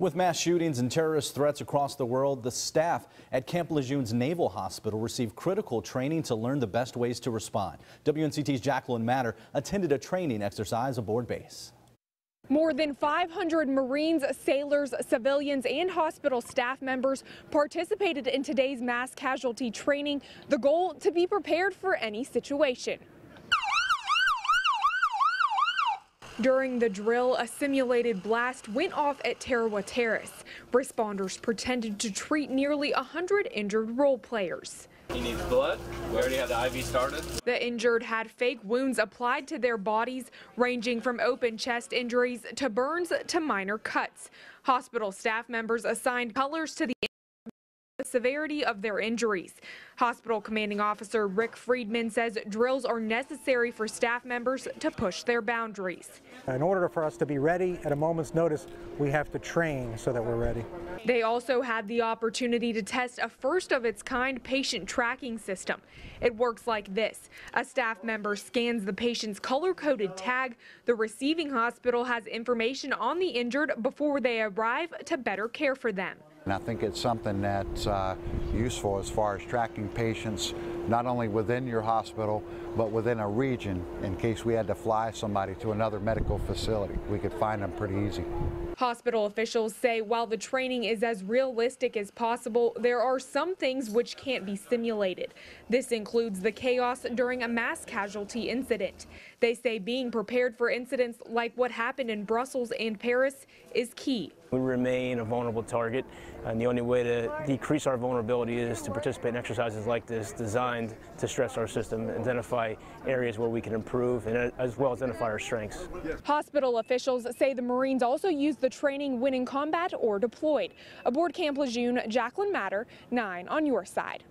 With mass shootings and terrorist threats across the world, the staff at Camp Lejeune's Naval Hospital received critical training to learn the best ways to respond. WNCT's Jacqueline Matter attended a training exercise aboard base. More than 500 Marines, sailors, civilians, and hospital staff members participated in today's mass casualty training. The goal to be prepared for any situation. During the drill, a simulated blast went off at Tarawa Terrace. Responders pretended to treat nearly 100 injured role players. He needs blood. We already have the IV started. The injured had fake wounds applied to their bodies, ranging from open chest injuries to burns to minor cuts. Hospital staff members assigned colors to the severity of their injuries. Hospital commanding officer Rick Friedman says drills are necessary for staff members to push their boundaries. In order for us to be ready at a moment's notice, we have to train so that we're ready. They also had the opportunity to test a first of its kind patient tracking system. It works like this. A staff member scans the patient's color-coded tag. The receiving hospital has information on the injured before they arrive to better care for them. And I think it's something that's uh, useful as far as tracking patients not only within your hospital but within a region in case we had to fly somebody to another medical facility. We could find them pretty easy. Hospital officials say while the training is as realistic as possible, there are some things which can't be simulated. This includes the chaos during a mass casualty incident. They say being prepared for incidents like what happened in Brussels and Paris is key. We remain a vulnerable target, and the only way to decrease our vulnerability is to participate in exercises like this designed to stress our system, identify areas where we can improve, and uh, as well as identify our strengths. Hospital officials say the Marines also use the training when in combat or deployed. Aboard Camp Lejeune, Jacqueline Matter, 9 on your side.